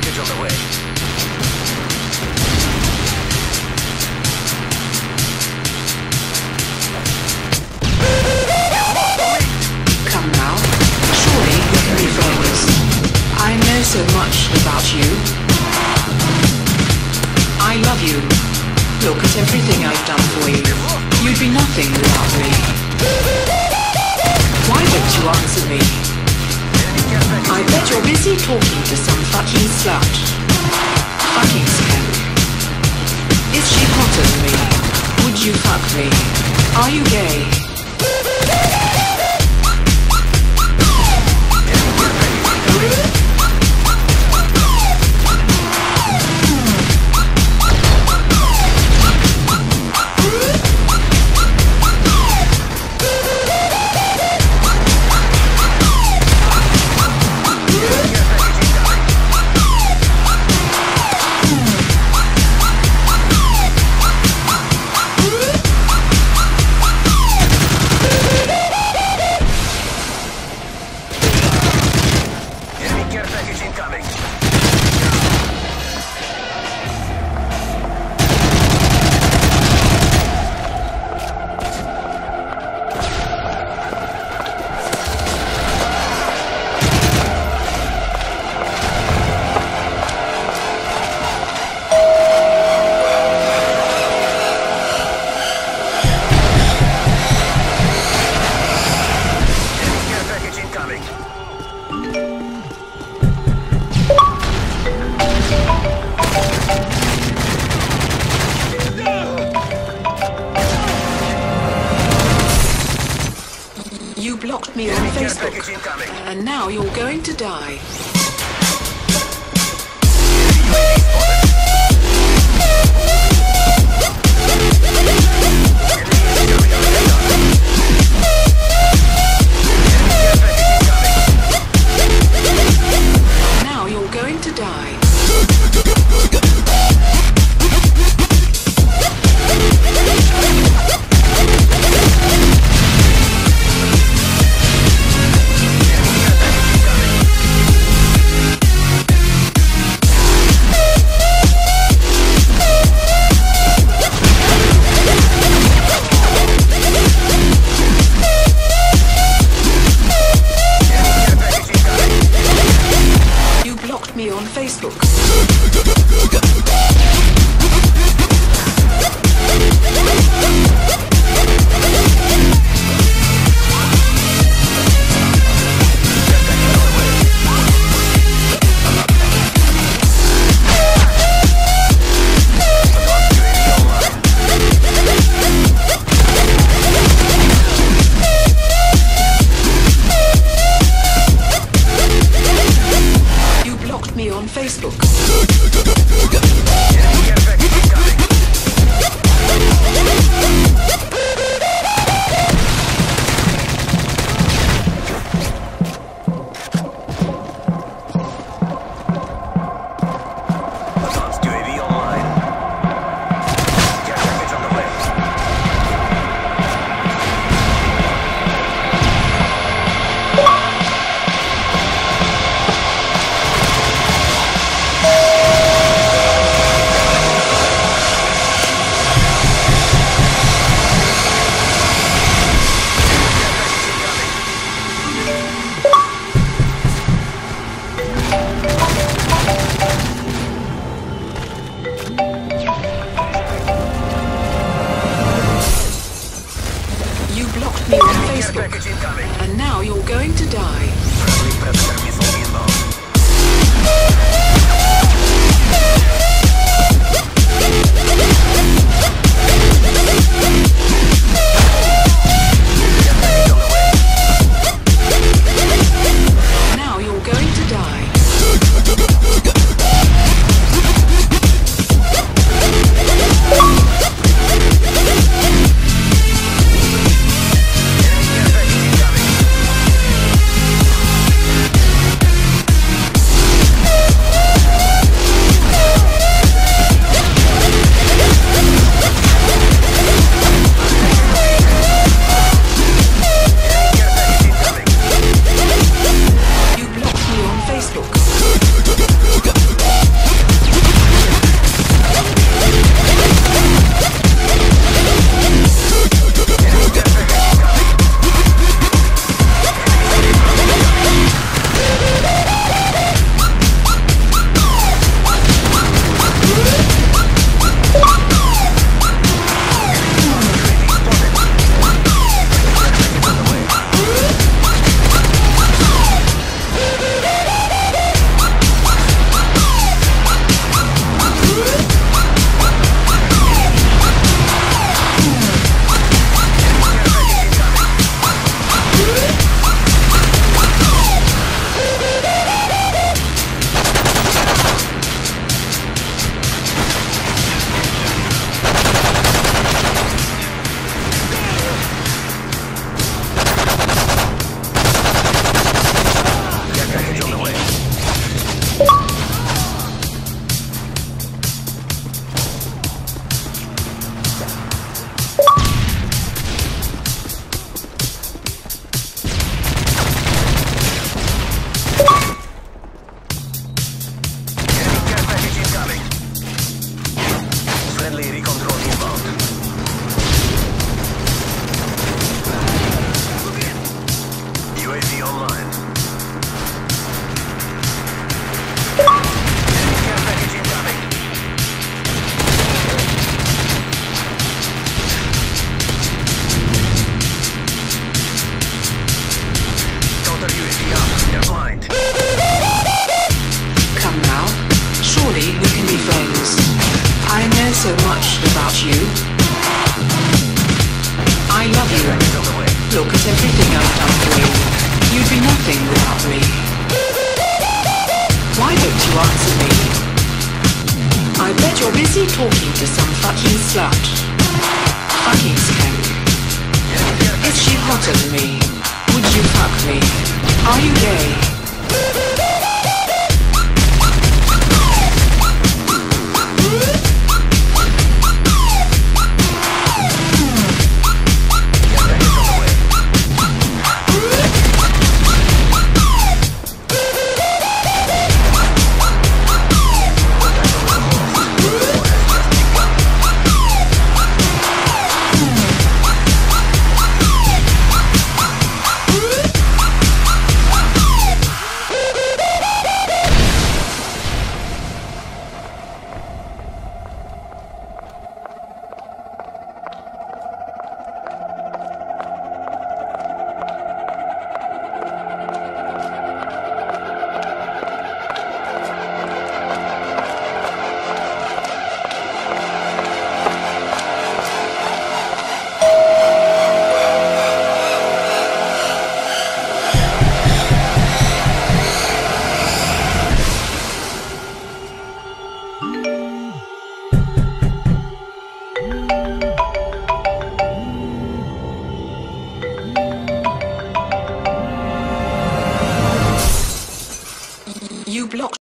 Package on the way. Come now. Surely you can be famous. I know so much about you. I love you. Look at everything I've done for you. You'd be nothing without me. Why don't you answer me? I bet you're busy talking to some fucking slut. Fucking scamp. Is she hotter than me? Would you fuck me? Are you gay? Blocked me on Facebook. And now you're going to die. Facebook. Facebook. And now you're going to die. About everything I've done for you. You'd be nothing without me. Why don't you answer me? I bet you're busy talking to some fucking slut. Fucking scamp. Is she hotter than me? Would you fuck me? Are you gay?